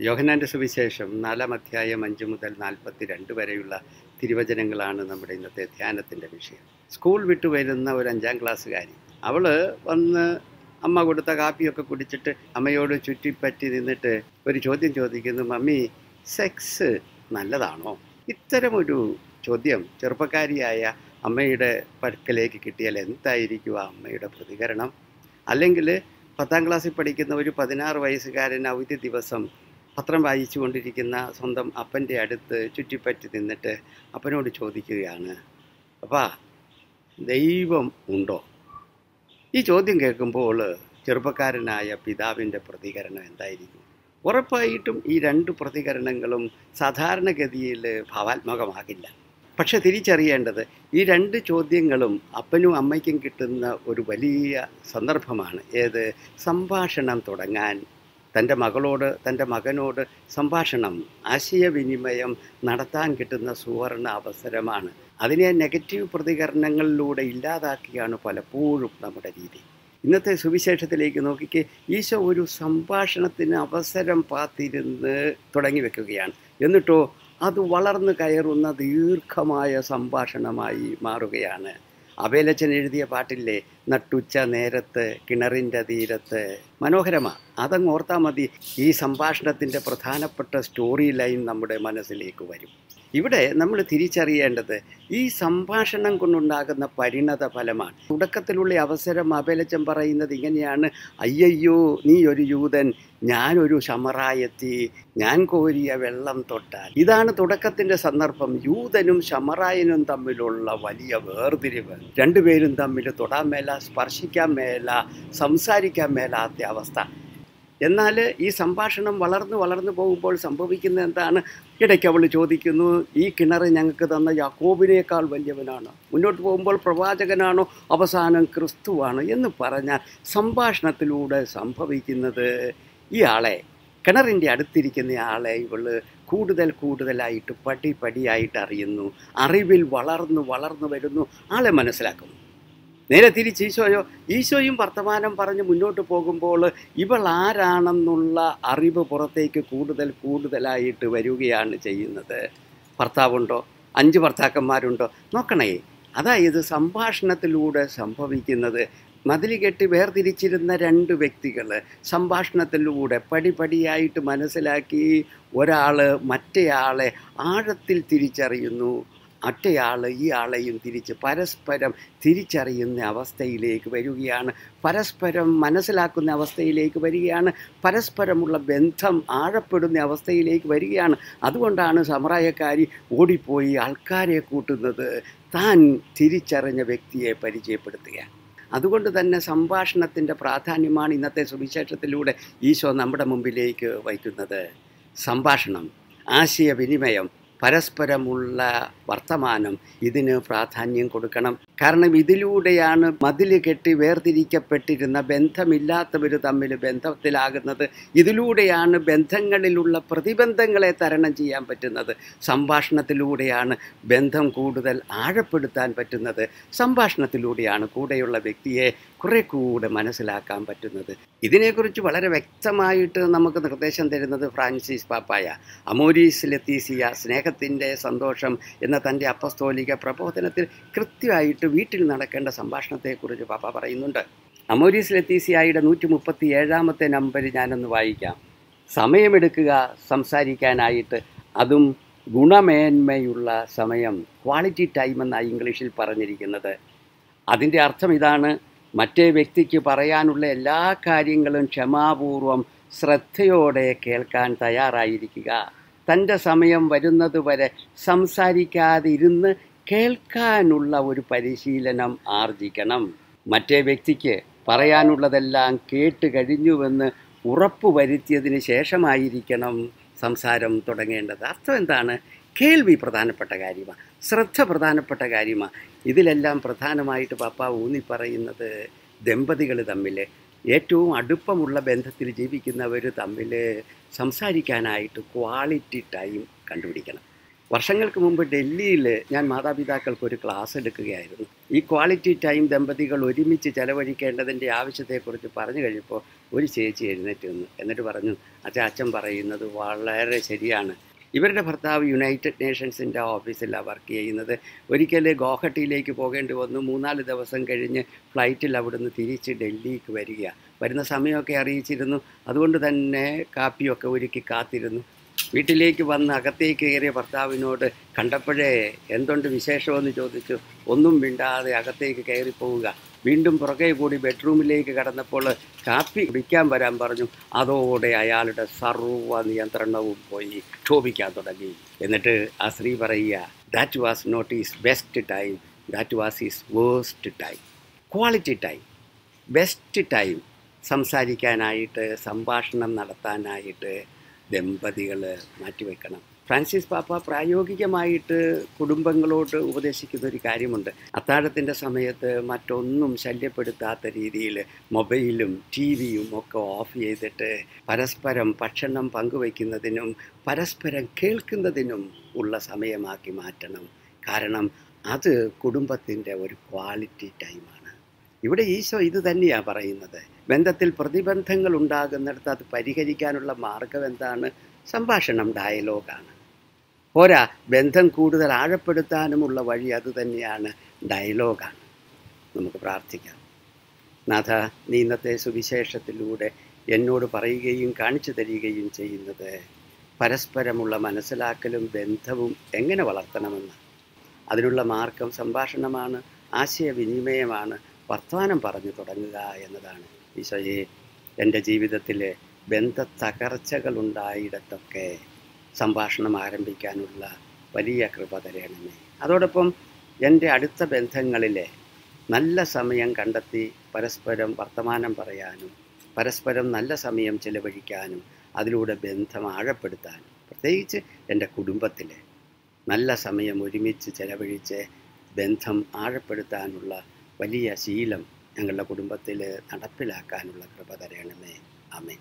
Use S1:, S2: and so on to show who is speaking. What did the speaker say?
S1: യോഹനാന്റെ സുവിശേഷം നാലാം അധ്യായം അഞ്ച് മുതൽ നാൽപ്പത്തി രണ്ട് വരെയുള്ള തിരുവചനങ്ങളാണ് നമ്മുടെ ഇന്നത്തെ ധ്യാനത്തിന്റെ വിഷയം. സ്കൂൾ വിട്ടു വരുന്ന ഒരു അഞ്ചാം ക്ലാസ്സുകാരി അവൾ വന്ന് അമ്മ കൊടുത്ത കാപ്പിയൊക്കെ കുടിച്ചിട്ട് അമ്മയോട് ചുറ്റിപ്പറ്റി നിന്നിട്ട് ഒരു ചോദ്യം ചോദിക്കുന്നു മമ്മി സെക്സ് നല്ലതാണോ? ഇത്തരമൊരു ചോദ്യം ചെറുപ്പക്കാരിയായ അമ്മയുടെ പടുക്കലേക്ക് കിട്ടിയാൽ എന്തായിരിക്കും അമ്മയുടെ പ്രതികരണം? അല്ലെങ്കിൽ പത്താം ക്ലാസ്സിൽ പഠിക്കുന്ന ഒരു പതിനാറ് വയസ്സുകാരൻ അവധി ദിവസം പത്രം വായിച്ചു കൊണ്ടിരിക്കുന്ന സ്വന്തം അപ്പന്റെ അടുത്ത് ചുറ്റിപ്പറ്റി നിന്നിട്ട് അപ്പനോട് ചോദിക്കുകയാണ് അപ്പാ ദൈവം ഉണ്ടോ? ഈ ചോദ്യം കേൾക്കുമ്പോൾ ചെറുപ്പക്കാരനായ പിതാവിന്റെ പ്രതികരണം എന്തായിരിക്കും? ഉറപ്പായിട്ടും ഈ രണ്ട് പ്രതികരണങ്ങളും സാധാരണഗതിയിൽ ഭാവാത്മകമാകില്ല. പക്ഷെ തിരിച്ചറിയേണ്ടത് ഈ രണ്ട് ചോദ്യങ്ങളും അപ്പനും അമ്മയ്ക്കും കിട്ടുന്ന ഒരു വലിയ സന്ദർഭമാണ്. ഏത്? സംഭാഷണം തുടങ്ങാൻ തന്റെ മകളോട് തന്റെ മകനോട് സംഭാഷണം ആശയവിനിമയം നടത്താൻ കിട്ടുന്ന സുവർണ അവസരമാണ്. അതിനെ നെഗറ്റീവ് പ്രതികരണങ്ങളിലൂടെ ഇല്ലാതാക്കിയാണ് പലപ്പോഴും നമ്മുടെ രീതി. ഇന്നത്തെ സുവിശേഷത്തിലേക്ക് നോക്കിക്ക് ഈശോ ഒരു സംഭാഷണത്തിന് അവസരം പാത്തിരുന്ന് തുടങ്ങി വെക്കുകയാണ്. എന്നിട്ടോ അത് വളർന്നു കയറുന്ന ദീർഘമായ സംഭാഷണമായി മാറുകയാണ്. അബേലച്ചൻ എഴുതിയ പാട്ടില്ലേ? നട്ടുച്ച നേരത്ത് കിണറിന്റെ തീരത്ത്. മനോഹരമാ. അതങ്ങ് ഓർത്താൽ മതി. ഈ സംഭാഷണത്തിന്റെ പ്രധാനപ്പെട്ട സ്റ്റോറി ലൈൻ നമ്മുടെ മനസ്സിലേക്ക് വരും. ഇവിടെ നമ്മൾ തിരിച്ചറിയേണ്ടത് ഈ സംഭാഷണം കൊണ്ടുണ്ടാകുന്ന പരിണത ഫലമാണ്. തുടക്കത്തിലുള്ള അവസരം അപലച്ചം പറയുന്നത് ഇങ്ങനെയാണ്. അയ്യയ്യോ നീ ഒരു യൂതൻ ഞാനൊരു ശമറായെത്തി ഞാൻ കോരിയ വെള്ളം തൊട്ടാൽ. ഇതാണ് തുടക്കത്തിന്റെ സന്ദർഭം. യൂതനും ശമറായനും തമ്മിലുള്ള വലിയ വേർതിരിവ്. രണ്ടുപേരും തമ്മിൽ തൊടാൻ മേല സ്പർശിക്കാൻ മേല സംസാരിക്കാൻ മേലാത്ത അവസ്ഥ. എന്നാൽ ഈ സംഭാഷണം വളർന്നു വളർന്നു പോകുമ്പോൾ സംഭവിക്കുന്ന എന്താണ്? ഇടയ്ക്ക് അവൾ ചോദിക്കുന്നു ഈ കിണർ ഞങ്ങൾക്ക് തന്ന യാക്കോബിനേക്കാൾ വലിയവനാണ്. മുന്നോട്ട് പോകുമ്പോൾ പ്രവാചകനാണോ? അവസാനം ക്രിസ്തുവാണ്. എന്ന് പറഞ്ഞാൽ സംഭാഷണത്തിലൂടെ സംഭവിക്കുന്നത് ഇയാളെ കിണറിന്റെ അടുത്തിരിക്കുന്ന ആളെ ഇവൾ കൂടുതൽ കൂടുതലായിട്ട് പടി പടിയായിട്ട് അറിയുന്നു. അറിവിൽ വളർന്നു വളർന്നു വരുന്നു. ആളെ മനസ്സിലാക്കുന്നു. നേരെ തിരിച്ച് ഈശോയോ ഈശോയും വർത്തമാനം പറഞ്ഞ് മുന്നോട്ട് പോകുമ്പോൾ ഇവൾ ആരാണെന്നുള്ള അറിവ് പുറത്തേക്ക് കൂടുതൽ കൂടുതലായിട്ട് വരികയാണ് ചെയ്യുന്നത്. ഭർത്താവുണ്ടോ? അഞ്ച് ഭർത്താക്കന്മാരുണ്ടോ? നോക്കണേ അതായത് സംഭാഷണത്തിലൂടെ സംഭവിക്കുന്നത്. മതിലി കെട്ടി വേർതിരിച്ചിരുന്ന രണ്ട് വ്യക്തികൾ സംഭാഷണത്തിലൂടെ പടിപടിയായിട്ട് മനസ്സിലാക്കി ഒരാൾ മറ്റേയാളെ ആഴത്തിൽ തിരിച്ചറിയുന്നു. മറ്റേയാൾ ഈ ആളെയും തിരിച്ച് പരസ്പരം തിരിച്ചറിയുന്ന അവസ്ഥയിലേക്ക് വരികയാണ്. പരസ്പരം മനസ്സിലാക്കുന്ന അവസ്ഥയിലേക്ക് വരികയാണ്. പരസ്പരമുള്ള ബന്ധം ആഴപ്പെടുന്ന അവസ്ഥയിലേക്ക് വരികയാണ്. അതുകൊണ്ടാണ് സമറായക്കാരി ഓടിപ്പോയി ആൾക്കാരെ കൂട്ടുന്നത്. താൻ തിരിച്ചറിഞ്ഞ വ്യക്തിയെ പരിചയപ്പെടുത്തുക. അതുകൊണ്ട് തന്നെ സംഭാഷണത്തിന്റെ പ്രാധാന്യമാണ് ഇന്നത്തെ സുവിശേഷത്തിലൂടെ ഈശോ നമ്മുടെ മുമ്പിലേക്ക് വയ്ക്കുന്നത്. സംഭാഷണം ആശയവിനിമയം പരസ്പരമുള്ള വർത്തമാനം ഇതിന് പ്രാധാന്യം കൊടുക്കണം. കാരണം ഇതിലൂടെയാണ് മതിൽ കെട്ടി വേർതിരിക്കപ്പെട്ടിരുന്ന ബന്ധമില്ലാത്തവർ തമ്മിൽ ബന്ധത്തിലാകുന്നത്. ഇതിലൂടെയാണ് ബന്ധങ്ങളിലുള്ള പ്രതിബന്ധങ്ങളെ തരണം ചെയ്യാൻ പറ്റുന്നത്. സംഭാഷണത്തിലൂടെയാണ് ബന്ധം കൂടുതൽ ആഴപ്പെടുത്താൻ പറ്റുന്നത്. സംഭാഷണത്തിലൂടെയാണ് കൂടെയുള്ള വ്യക്തിയെ കുറെ കൂടെ മനസ്സിലാക്കാൻ പറ്റുന്നത്. ഇതിനെക്കുറിച്ച് വളരെ വ്യക്തമായിട്ട് നമുക്ക് നിർദ്ദേശം തരുന്നത് ഫ്രാൻസിസ് പാപ്പായ. അമോരീസ് ലത്തീസിയ സ്നേഹത്തിന്റെ സന്തോഷം എന്ന തന്റെ അപ്പസ്തോലിക പ്രബോധനത്തിൽ കൃത്യമായിട്ട് വീട്ടിൽ നടക്കേണ്ട സംഭാഷണത്തെക്കുറിച്ച് പാപ്പ പറയുന്നുണ്ട്. അമോരീസ് ലത്തീസിയായുടെ നൂറ്റി മുപ്പത്തി ഏഴാമത്തെ നമ്പർ ഞാനൊന്ന് വായിക്കാം. സമയമെടുക്കുക സംസാരിക്കാനായിട്ട്. അതും ഗുണമേന്മയുള്ള സമയം ക്വാളിറ്റി ടൈം എന്നാണ് ഇംഗ്ലീഷിൽ പറഞ്ഞിരിക്കുന്നത്. അതിന്റെ അർത്ഥം ഇതാണ് മറ്റേ വ്യക്തിക്ക് പറയാനുള്ള എല്ലാ കാര്യങ്ങളും ക്ഷമാപൂർവം ശ്രദ്ധയോടെ കേൾക്കാൻ തയ്യാറായിരിക്കുക. തന്റെ സമയം വരുന്നതുവരെ സംസാരിക്കാതിരുന്ന് കേൾക്കാനുള്ള ഒരു പരിശീലനം ആർജിക്കണം. മറ്റേ വ്യക്തിക്ക് പറയാനുള്ളതെല്ലാം കേട്ട് കഴിഞ്ഞുവെന്ന് ഉറപ്പ് വരുത്തിയതിന് ശേഷമായിരിക്കണം സംസാരം തുടങ്ങേണ്ടത്. അർത്ഥം എന്താണ്? കേൾവി പ്രധാനപ്പെട്ട കാര്യമാണ് ശ്രദ്ധ പ്രധാനപ്പെട്ട കാര്യമാണ് ഇതിലെല്ലാം പ്രധാനമായിട്ട് പാപ്പ ഊന്നി പറയുന്നത് ദമ്പതികൾ തമ്മിൽ ഏറ്റവും അടുപ്പമുള്ള ബന്ധത്തിൽ ജീവിക്കുന്നവർ തമ്മിൽ സംസാരിക്കാനായിട്ട് ക്വാളിറ്റി ടൈം കണ്ടുപിടിക്കണം. വർഷങ്ങൾക്ക് മുമ്പ് ഡൽഹിയിൽ ഞാൻ മാതാപിതാക്കൾക്ക് ഒരു ക്ലാസ് എടുക്കുകയായിരുന്നു. ഈ ക്വാളിറ്റി ടൈം ദമ്പതികൾ ഒരുമിച്ച് ചെലവഴിക്കേണ്ടതിന്റെ ആവശ്യത്തെക്കുറിച്ച് പറഞ്ഞു കഴിഞ്ഞപ്പോൾ ഒരു ചേച്ചി എഴുന്നേറ്റ് വന്നു എന്നിട്ട് പറഞ്ഞു അച്ഛൻ അച്ഛൻ പറയുന്നത് വളരെ ശരിയാണ്. ഇവരുടെ ഭർത്താവ് യുണൈറ്റഡ് നേഷൻസിന്റെ ഓഫീസിലാണ് വർക്ക് ചെയ്യുന്നത്. ഒരിക്കൽ ഗോഹട്ടിയിലേക്ക് പോകേണ്ടി വന്നു. മൂന്നാൽ ദിവസം കഴിഞ്ഞ് ഫ്ലൈറ്റിൽ അവിടുന്ന് തിരിച്ച് ഡൽഹിക്ക് വരിക വരുന്ന സമയമൊക്കെ അറിയിച്ചിരുന്നു. അതുകൊണ്ട് തന്നെ കാപ്പിയൊക്കെ ഒരുക്കി കാത്തിരുന്നു. വീട്ടിലേക്ക് വന്ന് അകത്തേക്ക് കയറിയ ഭർത്താവിനോട് കണ്ടപ്പോഴേ എന്തുണ്ട് വിശേഷമെന്ന് ചോദിച്ചു. ഒന്നും മിണ്ടാതെ അകത്തേക്ക് കയറിപ്പോവുക പോവുക. വീണ്ടും പുറകെ കൂടി ബെഡ്റൂമിലേക്ക് കടന്നപ്പോൾ കാപ്പി കുടിക്കാൻ വരാൻ പറഞ്ഞു. അതോടെ അയാളുടെ സർവ നിയന്ത്രണവും പോയി. ക്ഷോഭിക്കാൻ തുടങ്ങി. എന്നിട്ട് ആ സ്ത്രീ പറയുക that was not is best time that was is waste time quality time best time സംസാരിക്കാനായിട്ട് സംഭാഷണം നടത്താനായിട്ട് ദമ്പതികൾ മാറ്റിവെക്കണം. ഫ്രാൻസിസ് പാപ്പ പ്രായോഗികമായിട്ട് കുടുംബങ്ങളോട് ഉപദേശിക്കുന്ന ഒരു കാര്യമുണ്ട്. അത്താഴത്തിന്റെ സമയത്ത് മറ്റൊന്നും ശല്യപ്പെടുത്താത്ത രീതിയിൽ മൊബൈലും ടി വിയും ഒക്കെ ഓഫ് ചെയ്തിട്ട് പരസ്പരം ഭക്ഷണം പങ്കുവയ്ക്കുന്നതിനും പരസ്പരം കേൾക്കുന്നതിനും ഉള്ള സമയമാക്കി മാറ്റണം. കാരണം അത് കുടുംബത്തിന്റെ ഒരു ക്വാളിറ്റി ടൈമാണ്. ഇവിടെ ഈശോ ഇത് തന്നെയാണ് പറയുന്നത്. ബന്ധത്തിൽ പ്രതിബന്ധങ്ങൾ ഉണ്ടാകുന്നിടത്ത് അത് പരിഹരിക്കാനുള്ള മാർഗം എന്താണ് സംഭാഷണം ഡയലോഗാണ്. പോരാ ബന്ധം കൂടുതൽ ആഴപ്പെടുത്താനുമുള്ള വഴി അത് തന്നെയാണ് ഡയലോഗാണ്. നമുക്ക് പ്രാർത്ഥിക്കാം. നാഥ നീ ഇന്നത്തെ സുവിശേഷത്തിലൂടെ എന്നോട് പറയുകയും കാണിച്ചു തരികയും ചെയ്യുന്നത് പരസ്പരമുള്ള മനസ്സിലാക്കലും ബന്ധവും എങ്ങനെ വളർത്തണമെന്ന്. അതിനുള്ള മാർഗം സംഭാഷണമാണ് ആശയവിനിമയമാണ് വർത്തമാനം പറഞ്ഞു തുടങ്ങുക എന്നതാണ്. ഈശോയെ എന്റെ ജീവിതത്തിലെ ബന്ധ തകർച്ചകളുണ്ടായിടത്തൊക്കെ സംഭാഷണം ആരംഭിക്കാനുള്ള വലിയ കൃപ തരണമേ. അതോടൊപ്പം എന്റെ അടുത്ത ബന്ധങ്ങളിലെ നല്ല സമയം കണ്ടെത്തി പരസ്പരം വർത്തമാനം പറയാനും പരസ്പരം നല്ല സമയം ചിലവഴിക്കാനും അതിലൂടെ ബന്ധം ആഴപ്പെടുത്താനും പ്രത്യേകിച്ച് എന്റെ കുടുംബത്തിൽ നല്ല സമയം ഒരുമിച്ച് ചിലവഴിച്ച് ബന്ധം ആഴപ്പെടുത്താനുള്ള വലിയ ശീലം ഞങ്ങളുടെ കുടുംബത്തിൽ നടപ്പിലാക്കാനുള്ള കൃപ തരണമേ. അമേ